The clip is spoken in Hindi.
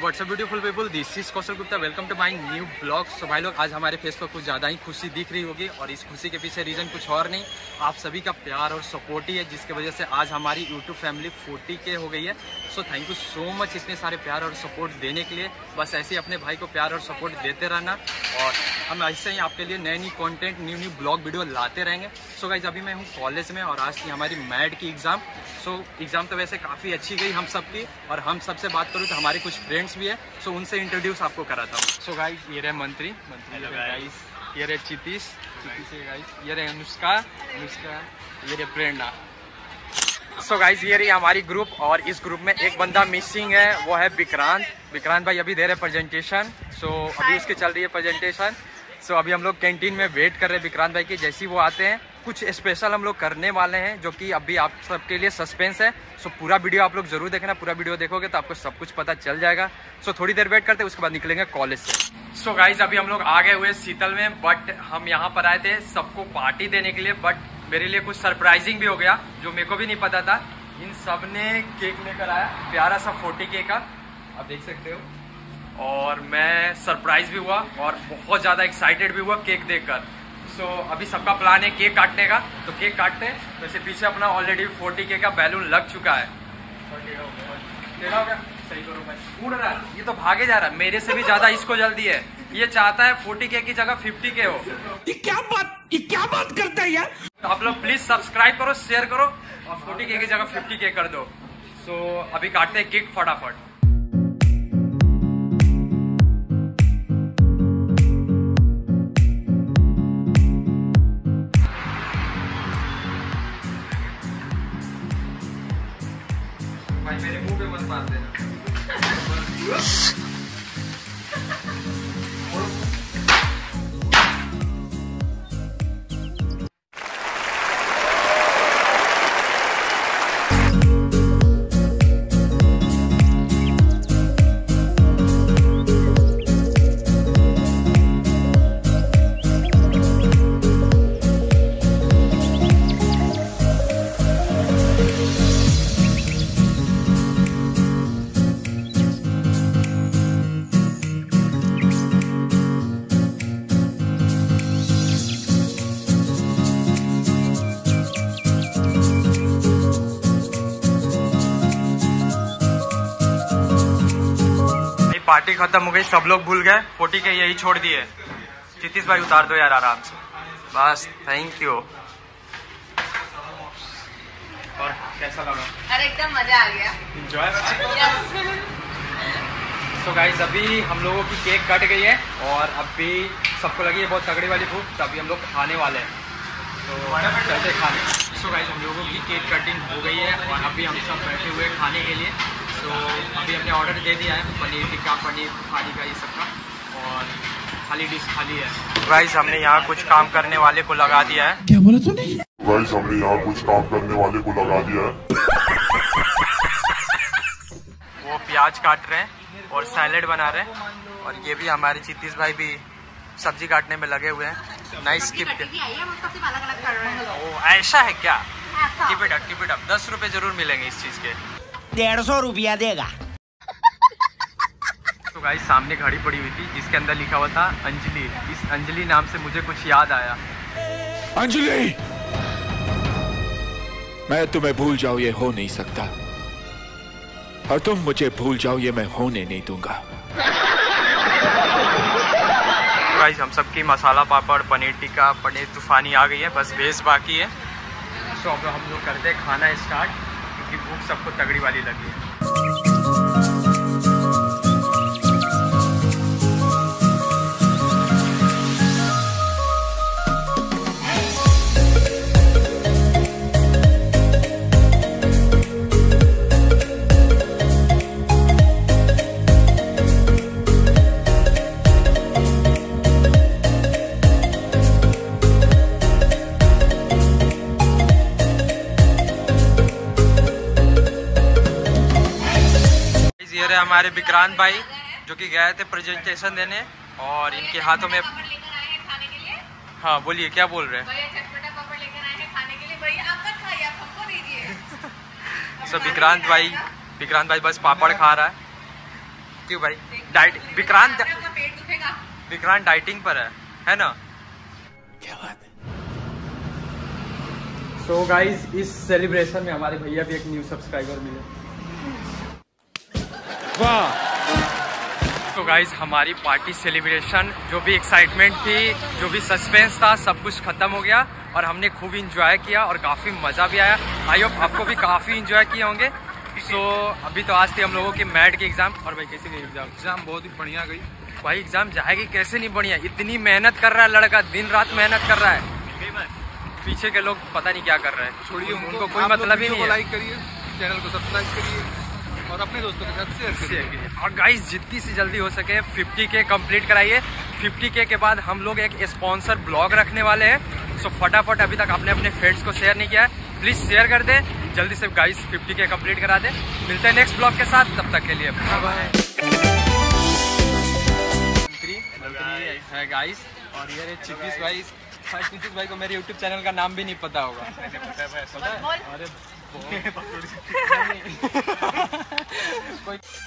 What's up beautiful people this is Kaushal Gupta welcome to my new blog so भाई लोग, आज हमारे फेस पर कुछ ज़्यादा ही खुशी दिख रही होगी और इस खुशी के पीछे रीज़न कुछ और नहीं। आप सभी का प्यार और सपोर्ट ही है, जिसकी वजह से आज हमारी यूट्यूब फैमिली 40 के हो गई है। So thank you so much इतने सारे प्यार और सपोर्ट देने के लिए। बस ऐसे ही अपने भाई को प्यार और सपोर्ट देते रहना और हम ऐसे ही आपके लिए नए नई content new new blog video लाते रहेंगे। सो गाइज़ अभी मैं हूँ कॉलेज में और आज थी हमारी मैड की एग्ज़ाम सो एग्ज़ाम तो वैसे काफ़ी अच्छी गई हम सब की और हम सबसे बात करूँ तो हमारे कुछ फ्रेंड्स भी है सो उनसे इंट्रोड्यूस आपको कराता हूँ। सो गाइज़ ये रहे मंत्री। मंत्री गाइस ये रहे चितीश चितीश है गाइस ये रहे अनुष्का। अनुष्का ये रहे प्रेरणा। सो गाइज़ ये रही हमारी ग्रुप और इस ग्रुप में एक बंदा मिसिंग है वो है विक्रांत। विक्रांत भाई अभी दे रहे प्रेजेंटेशन सो अभी उसकी चल रही है प्रेजेंटेशन सो अभी हम लोग कैंटीन में वेट कर रहे हैं विक्रांत भाई की जैसे ही वो आते हैं कुछ स्पेशल हम लोग करने वाले हैं, जो कि अभी आप सबके लिए सस्पेंस है। सो पूरा वीडियो आप लोग ज़रूर देखना, पूरा वीडियो देखोगे तो आपको सब कुछ पता चल जाएगा। सो थोड़ी देर वेट करते हैं, उसके बाद निकलेंगे कॉलेज से। सो गाइज़ अभी हम लोग आ गए हुए शीतल में बट हम यहाँ पर आए थे सबको पार्टी देने के लिए बट मेरे लिए कुछ सरप्राइजिंग भी हो गया, जो मेरे को भी नहीं पता था। इन सबने केक लेकर आया, प्यारा सा फोर्टी केक का। आप देख सकते हो। और मैं सरप्राइज़ भी हुआ, और बहुत ज़्यादा एक्साइटेड भी हुआ केक देखकर। सो so, अभी सबका प्लान है केक काटने का। तो केक काटते हैं। वैसे पीछे अपना ऑलरेडी फोर्टी के का बैलून लग चुका है। तेरा गया। सही करो भाई। उड़ रहा है। ये तो भागे जा रहा है। मेरे से भी ज़्यादा इसको जल्दी है। ये चाहता है फोर्टी के की जगह फिफ्टी के हो। ये क्या बात ये क्या बात करता है यार? तो आप लोग प्लीज़ सब्सक्राइब करो शेयर करो और फोर्टी के की जगह फिफ्टी के कर दो। सो so, अभी काटते हैं केक फटाफट। देना पार्टी खत्म हो गई सब लोग भूल गए। फोर्टी के यही छोड़ दिए। चितीश भाई उतार दो यार आराम से। बस थैंक यू और कैसा लगा? अरे एकदम मज़ा आ गया। Yes. तो गाइज़ अभी हम लोगों की केक कट गई है और अभी सबको लगी है बहुत तगड़ी वाली भूख तो अभी हम लोग खाने वाले हैं। तो चलते खाने। सो गाइज़ हम लोगों की केक कटिंग हो गई है और अभी हम सब बैठे हुए खाने के लिए। तो अभी हमने ऑर्डर दे दिया है पनीर टिक्का पनीर खाली का ये सब का और खाली डिश खाली है। गाइज़ हमने यहाँ कुछ काम करने वाले को लगा दिया है। क्या बोला तूने? गाइस हमने यहाँ कुछ काम करने वाले को लगा दिया है। वो प्याज काट रहे हैं और सैलेड बना रहे हैं और ये भी हमारे चितीश भाई भी सब्ज़ी काटने में लगे हुए हैं। नाइस कीप है हम उसका सिर्फ़ अलग अलग कर रहे हैं। ओ ऐसा है क्या? Keep it up keep it up दस रुपए ज़रूर मिलेंगे इस चीज़ के। डेढ़ सौ रुपया देगा। तो गाइस सामने घड़ी पड़ी हुई थी जिसके अंदर लिखा हुआ था अंजलि। इस अंजलि नाम से मुझे कुछ याद आया। अंजलि! मैं तुम्हें भूल जाऊँ ये हो नहीं सकता। और तुम मुझे भूल जाओ ये मैं होने नहीं दूँगा। गाइस हम सबकी मसाला पापड़ पनीर टिक्का पनीर तूफानी आ गई है बस बेस बाकी है। सो अब हम लोग करते हैं खाना स्टार्ट क्योंकि भूख सबको तगड़ी वाली लगी है। हमारे विक्रांत भाई जो कि गए थे प्रेजेंटेशन देने और इनके हाथों में पापड़ लेकर आए हैं खाने के लिए। हाँ बोलिए क्या बोल रहे हैं? भैया चटपटा पापड़ लेकर आए हैं खाने के लिए। भैया आप मत खाइए आप हमको दीजिए सो विक्रांत भाई विक्रांत भाई बस पापड़ खा रहा है। हूँ भाई? डाइट विक्रांत आपका पेट दुखेगा। विक्रांत डाइटिंग पर है है ना? क्या बात है। सो गाइस इस सेलिब्रेशन में हमारे भैया भी एक न्यू सब्सक्राइबर मिले। वाह। तो गाइज़ हमारी पार्टी सेलिब्रेशन जो भी एक्साइटमेंट थी जो भी सस्पेंस था सब कुछ खत्म हो गया और हमने खूब इंजॉय किया और काफ़ी मज़ा भी आया। आई होप आपको भी काफ़ी इंजॉय किए होंगे। सो अभी तो आज थी हम लोगों की मैट की एग्ज़ाम और भाई कैसी गई एग्ज़ाम एग्ज़ाम बहुत ही बढ़िया गई। भाई एग्ज़ाम जाएगी कैसे नहीं बढ़िया? इतनी मेहनत कर रहा है लड़का दिन रात मेहनत कर रहा है। पीछे के लोग पता नहीं क्या कर रहे हैं। छोड़िए उनको उनको। कोई मतलब ही नहीं है। लाइक करिए चैनल को सब्सक्राइब करिए। और अपने दोस्तों के साथ शेयर करिए। और गाइस जितनी सी जल्दी हो सके 50 के कंप्लीट कराइए। 50 के के बाद हम लोग एक स्पॉन्सर ब्लॉग रखने वाले हैं। सो फटाफट अभी तक आपने अपने फ्रेंड्स को शेयर नहीं किया है। प्लीज़ शेयर कर दें। जल्दी से गाइस 50 के कंप्लीट करा दें। मिलते हैं नेक्स्ट ब्लॉग के साथ। तब तक के लिए बाय गाइस और ये चितीश भाई। भाई को मेरे यूट्यूब चैनल का नाम भी नहीं पता होगा। अरे बहुत- कोई